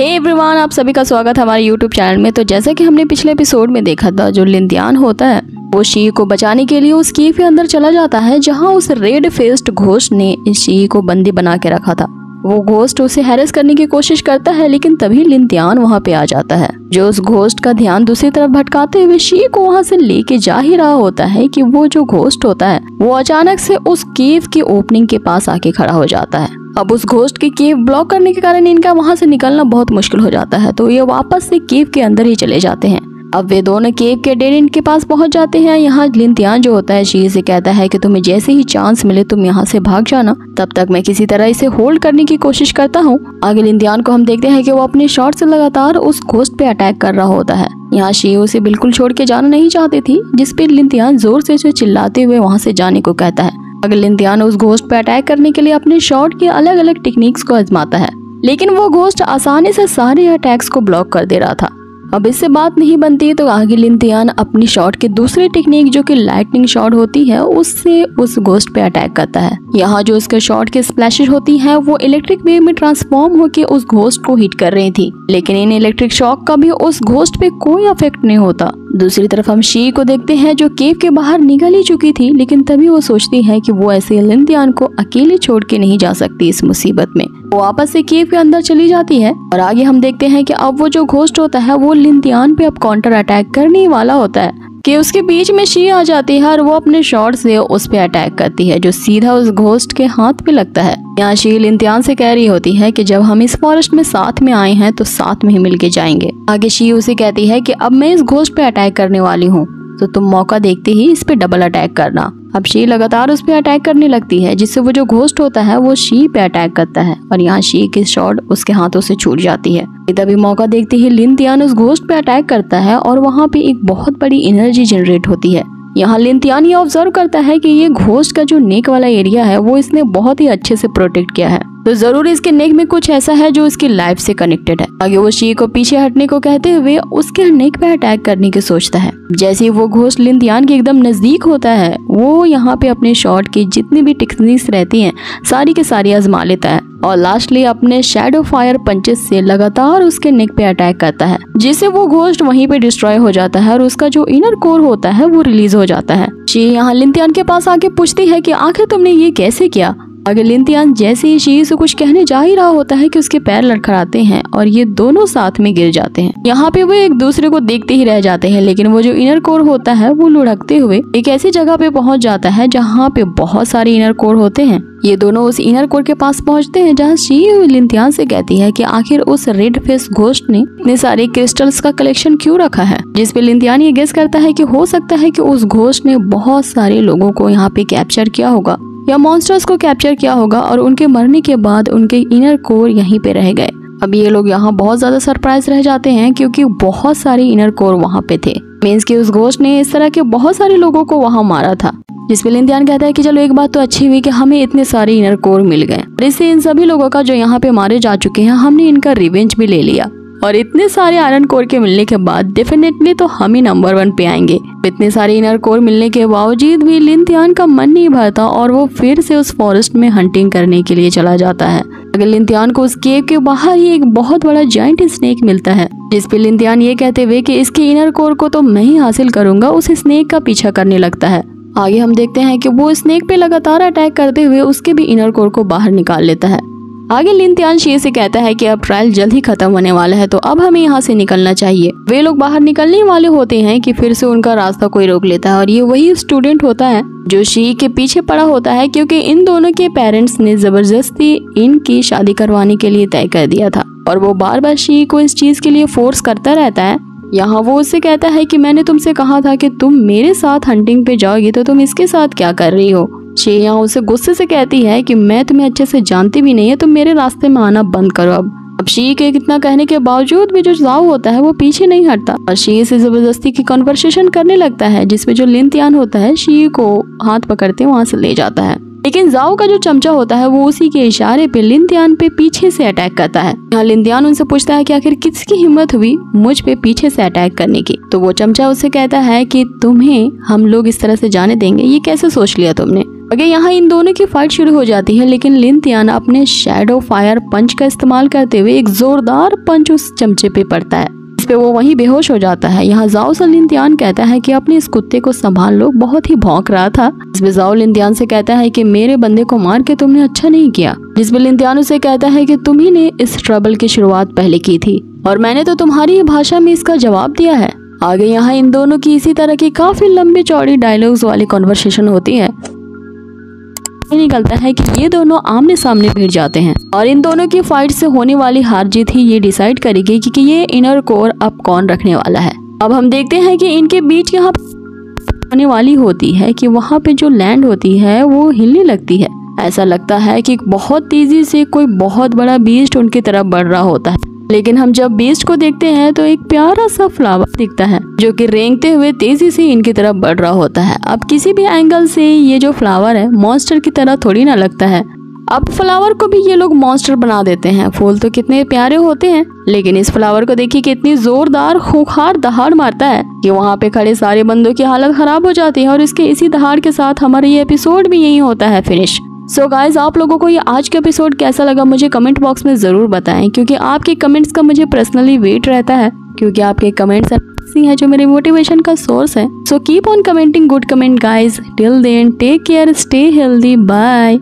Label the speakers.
Speaker 1: हे hey everyone आप सभी का स्वागत है हमारे यूट्यूब चैनल में। तो जैसा कि हमने पिछले एपिसोड में देखा था, जो लिंदियान होता है, वो शी को बचाने के लिए उस कीव के अंदर चला जाता है, जहाँ उस रेड फेस्ड घोस्ट ने शी को बंदी बना के रखा था। वो घोस्ट उसे हैरेस करने की कोशिश करता है, लेकिन तभी लिंतियान वहाँ पे आ जाता है। जो उस घोस्ट का ध्यान दूसरी तरफ़ भटकाते हुए शी को वहाँ से लेके जा ही रहा होता है कि वो जो घोस्ट होता है, वो अचानक से उस केव की ओपनिंग के पास आके खड़ा हो जाता है। अब उस घोष्ट की केव ब्लॉक करने के कारण इनका वहाँ से निकलना बहुत मुश्किल हो जाता है तो ये वापस से केव के अंदर ही चले जाते हैं। अब वे दोनों केव के डेरिन के पास पहुँच जाते हैं। यहाँ लिंतियान जो होता है शी से कहता है कि तुम्हें जैसे ही चांस मिले तुम यहाँ से भाग जाना। तब तक मैं किसी तरह इसे होल्ड करने की कोशिश करता हूँ। आगे लिंतियान को हम देखते हैं कि वो अपने शॉट से लगातार उस घोस्ट पे अटैक कर रहा होता है। यहाँ शी उसे बिल्कुल छोड़ के जाना नहीं चाहती थी जिसपे लिंतियान ज़ोर से उसे चिल्लाते हुए वहाँ से जाने को कहता है। अगर लिंतियान उस घोस्ट पे अटैक करने के लिए अपने शॉट के अलग अलग टेक्निक्स को आजमाता है। लेकिन वो घोस्ट आसानी से सारे अटैक्स को ब्लॉक कर दे रहा था। अब इससे बात नहीं बनती तो आगे लिंतियान अपनी शॉट की दूसरी टेक्निक जो कि लाइटनिंग शॉट होती है, उससे उस घोस्ट पे अटैक करता है। यहाँ जो उसके शॉट के स्प्लैशेस होती हैं, वो इलेक्ट्रिक वेव में ट्रांसफॉर्म होकर उस घोस्ट को हिट कर रही थी। लेकिन इन इलेक्ट्रिक शॉक का भी उस घोस्ट पे कोई अफेक्ट नहीं होता। दूसरी तरफ़ हम शी को देखते हैं, जो केव के बाहर निकल ही चुकी थी, लेकिन तभी वो सोचती है कि वो ऐसे लिंतियान को अकेले छोड़ के नहीं जा सकती इस मुसीबत में। वो आपस से केव के अंदर चली जाती है, और आगे हम देखते हैं कि अब वो जो घोष्ट होता है, वो लिंतियान पे अब काउंटर अटैक करने वाला होता है। कि उसके बीच में शी आ जाती है और वो अपने शॉर्ट से उस पे अटैक करती है, जो सीधा उस घोस्ट के हाथ पे लगता है। यहाँ शील इम्तियान से कह रही होती है कि जब हम इस फॉरेस्ट में साथ में आए हैं तो साथ में ही मिलके जाएँगे। आगे शी उसे कहती है कि अब मैं इस घोस्ट पे अटैक करने वाली हूँ तो तुम मौका देखते ही इस पे डबल अटैक करना। अब शी लगातार उस पर अटैक करने लगती है, जिससे वो जो घोस्ट होता है, वो शी पे अटैक करता है। और यहाँ शी की शॉट उसके हाथों से छूट जाती है। तभी मौका देखते ही लिन तियान उस घोस्ट पे अटैक करता है और वहाँ पे एक बहुत बड़ी एनर्जी जनरेट होती है। यहाँ लिंतियान ये ऑब्ज़र्व करता है कि ये घोस्ट का जो नेक वाला एरिया है, वो इसने बहुत ही अच्छे से प्रोटेक्ट किया है। तो ज़रूर इसके नेक में कुछ ऐसा है जो उसकी लाइफ से कनेक्टेड है। आगे वो शी को पीछे हटने को कहते हुए उसके नेक पे अटैक करने की सोचता है। जैसे ही वो घोस्ट लिंतियान के एकदम नज़दीक होता है, वो यहाँ पे अपने शॉट की जितनी भी टेक्निक्स रहती हैं, सारी के सारी आजमा लेता है। और लास्टली अपने शेडो फायर पंचेस से लगातार उसके नेक पे अटैक करता है। जिससे वो घोष्ट वहीं पे डिस्ट्रॉय हो जाता है और उसका जो इनर कोर होता है, वो रिलीज़ हो जाता है। शी यहाँ लिंतियान के पास आके पूछती है कि आखिर तुमने ये कैसे किया? अगर लिंतियान जैसे ही शी से कुछ कहने जा ही रहा होता है कि उसके पैर लड़खड़ाते हैं और ये दोनों साथ में गिर जाते हैं। यहाँ पे वो एक दूसरे को देखते ही रह जाते हैं, लेकिन वो जो इनर कोर होता है, वो लुढ़कते हुए एक ऐसी जगह पे पहुँच जाता है जहाँ पे बहुत सारे इनर कोर होते हैं। ये दोनों उस इनर कोर के पास पहुँचते हैं जहाँ शी लिंतियान से कहती है कि आखिर उस रेड फेस घोस्ट ने इतने सारे क्रिस्टल्स का कलेक्शन क्यों रखा है? जिसपे लिंतियान ये गेस करता है कि हो सकता है कि उस घोस्ट ने बहुत सारे लोगों को यहाँ पे कैप्चर किया होगा। या मॉन्स्टर्स को कैप्चर किया होगा और उनके मरने के बाद उनके इनर कोर यहीं पे रह गए। अब ये लोग यहाँ बहुत ज़्यादा सरप्राइज़ रह जाते हैं क्योंकि बहुत सारे इनर कोर वहाँ पे थे। मीन्स की उस घोस्ट ने इस तरह के बहुत सारे लोगों को वहाँ मारा था। जिसपे लिंदियान कहता है कि चलो एक बात तो अच्छी हुई कि हमें इतने सारे इनर कोर मिल गए। और इससे इन सभी लोगों का जो यहाँ पे मारे जा चुके हैं, हमने इनका रिवेंज भी ले लिया। और इतने सारे आयरन कोर के मिलने के बाद डेफिनेटली तो हम ही नंबर वन पे आएँगे। इतने सारे इनर कोर मिलने के बावजूद भी लिंतियान का मन नहीं भरता और वो फिर से उस फॉरेस्ट में हंटिंग करने के लिए चला जाता है। अगर लिंतियान को उस केव के बाहर ही एक बहुत बड़ा जॉइंट स्नेक मिलता है जिसपे लिंतियान ये कहते हुए कि इसके इनर कोर को तो मैं ही हासिल करूँगा, उस स्नेक का पीछा करने लगता है। आगे हम देखते हैं कि वो स्नेक पे लगातार अटैक करते हुए उसके भी इनर कोर को बाहर निकाल लेता है। आगे लिंतियान शी से कहता है कि अब ट्रायल जल्द ही खत्म होने वाला है तो अब हमें यहाँ से निकलना चाहिए। वे लोग बाहर निकलने वाले होते हैं कि फिर से उनका रास्ता कोई रोक लेता है, और ये वही स्टूडेंट होता है जो शी के पीछे पड़ा होता है, क्योंकि इन दोनों के पेरेंट्स ने ज़बरदस्ती इनकी शादी करवाने के लिए तय कर दिया था, और वो बार बार शी को इस चीज़ के लिए फोर्स करता रहता है। यहाँ वो उससे कहता है कि मैंने तुमसे कहा था कि तुम मेरे साथ हंटिंग पे जाओगी तो तुम इसके साथ क्या कर रही हो? यहाँ उसे गुस्से से कहती है कि मैं तुम्हें अच्छे से जानती भी नहीं है तुम मेरे रास्ते में आना बंद करो अब। अब शी के इतना कहने के बावजूद भी जो जाओ होता है, वो पीछे नहीं हटता। और शी से ज़बरदस्ती की कन्वर्सेशन करने लगता है, जिसमें जो लिंतियान होता है शी को हाथ पकड़ते वहाँ से ले जाता है। लेकिन जाओ का जो चमचा होता है, वो उसी के इशारे पे लिंदियान पे पीछे से अटैक करता है। यहाँ लिंदियान उनसे पूछता है कि आखिर किसकी हिम्मत हुई मुझ पे पीछे से अटैक करने की? तो वो चमचा उसे कहता है कि तुम्हें हम लोग इस तरह से जाने देंगे, ये कैसे सोच लिया तुमने? आगे यहाँ इन दोनों की फाइट शुरू हो जाती है, लेकिन लिन तियान अपने शेडो फायर पंच का इस्तेमाल करते हुए एक जोरदार पंच उस चमचे पे पड़ता है। इस पे वो वहीं बेहोश हो जाता है। यहाँ जाओ तियान कहता है कि अपने इस कुत्ते को संभाल लो, बहुत ही भौंक रहा था। इसमें जाओ लिन तियान से कहता है कि मेरे बंदे को मार के तुमने अच्छा नहीं किया। जिसमें लिन उसे कहता है कि तुम ही ने इस ट्रबल की शुरुआत पहले की थी, और मैंने तो तुम्हारी ही भाषा में इसका जवाब दिया है। आगे यहाँ इन दोनों की इसी तरह की काफ़ी लंबी चौड़ी डायलॉग्स वाली कॉन्वर्सेशन होती है। निकलता है कि ये दोनों आमने सामने भिड़ जाते हैं। और इन दोनों की फाइट से होने वाली हार जीत ही ये डिसाइड करेगी कि, कि ये इनर कोर अब कौन रखने वाला है। अब हम देखते हैं कि इनके बीच यहाँ होने वाली होती है कि वहाँ पे जो लैंड होती है वो हिलने लगती है। ऐसा लगता है कि बहुत तेज़ी से कोई बहुत बड़ा बीस्ट उनकी तरफ़ बढ़ रहा होता है। लेकिन हम जब बेस्ट को देखते हैं तो एक प्यारा सा फ्लावर दिखता है, जो कि रेंगते हुए तेज़ी से इनकी तरफ़ बढ़ रहा होता है। अब किसी भी एंगल से ये जो फ्लावर है मॉन्स्टर की तरह थोड़ी ना लगता है। अब फ्लावर को भी ये लोग मॉन्स्टर बना देते हैं। फूल तो कितने प्यारे होते हैं, लेकिन इस फ्लावर को देखिए कितनी जोरदार, खुखार दहाड़ मारता है। कि वहाँ पे खड़े सारे बंदों की हालत खराब हो जाती है, और इसके इसी दहाड़ के साथ हमारा ये एपिसोड भी यही होता है फिनिश सो so गाइज़ आप लोगों को ये आज का एपिसोड कैसा लगा मुझे कमेंट बॉक्स में ज़रूर बताएँ, क्योंकि आपके कमेंट्स का मुझे पर्सनली वेट रहता है, क्योंकि आपके कमेंट्स ऐसी है जो मेरे मोटिवेशन का सोर्स है। So keep on commenting good comment guys till then take care stay healthy bye